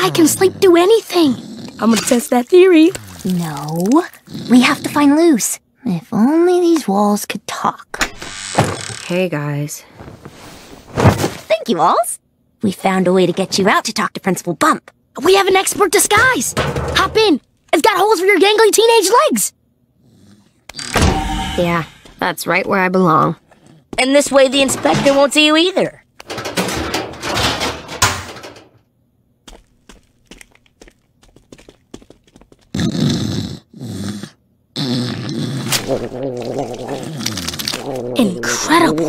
I can sleep through anything. I'm gonna test that theory. No, we have to find Luz. If only these walls could talk. Hey, guys. Thank you, Walls. We found a way to get you out to talk to Principal Bump. We have an expert disguise. Hop in. It's got holes for your gangly teenage legs. Yeah, that's right where I belong. And this way the inspector won't see you either. Incredible.